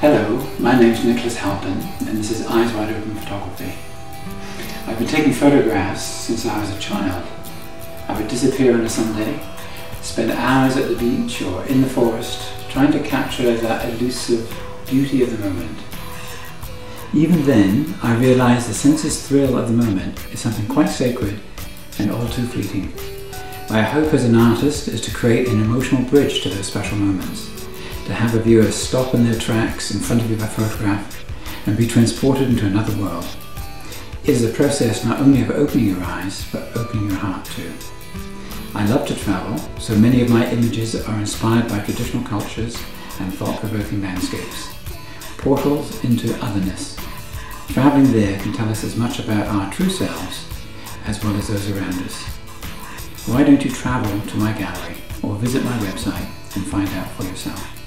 Hello, my name is Nicholas Halpin and this is Eyes Wide Open Photography. I've been taking photographs since I was a child. I would disappear on a Sunday, spend hours at the beach or in the forest trying to capture that elusive beauty of the moment. Even then, I realized the senses thrill of the moment is something quite sacred and all too fleeting. My hope as an artist is to create an emotional bridge to those special moments to have a viewer stop in their tracks in front of you by photograph and be transported into another world. It is a process not only of opening your eyes, but opening your heart too. I love to travel, so many of my images are inspired by traditional cultures and thought-provoking landscapes. Portals into otherness. Traveling there can tell us as much about our true selves as well as those around us. Why don't you travel to my gallery or visit my website and find out for yourself?